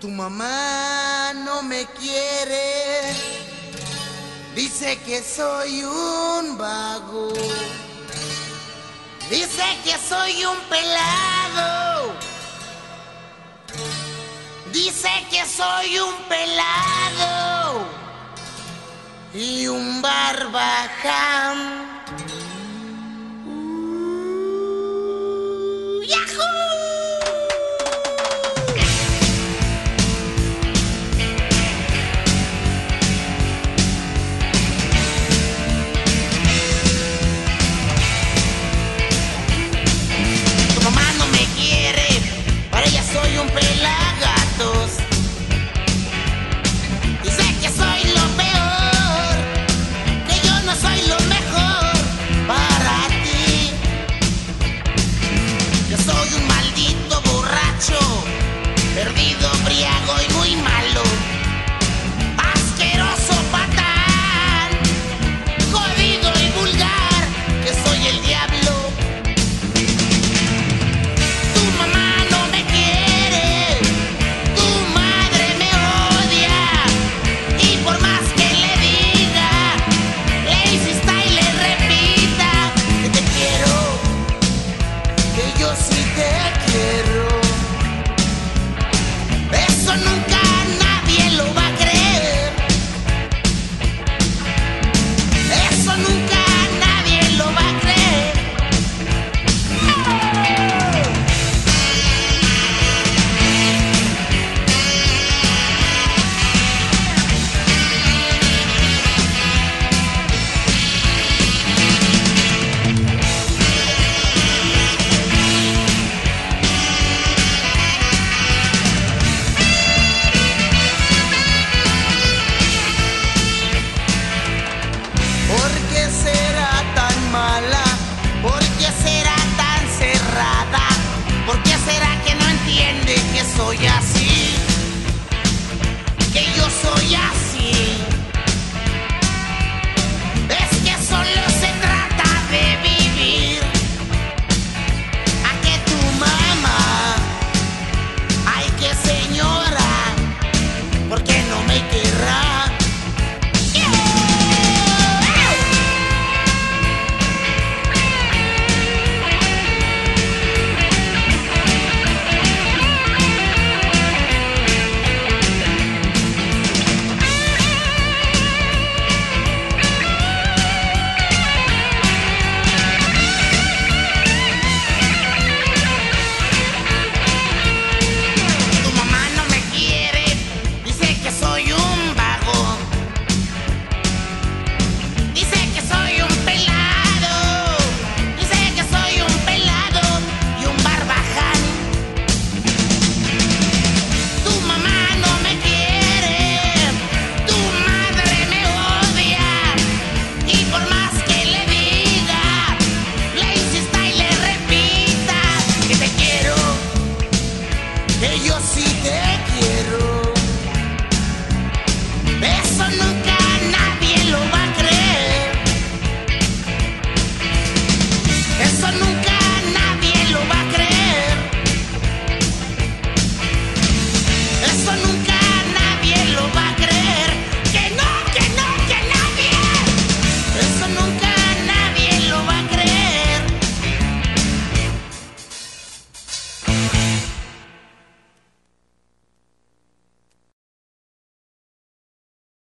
Tu mamá no me quiere, dice que soy un vago, dice que soy un pelado, dice que soy un pelado. Y un barbaján. yeah.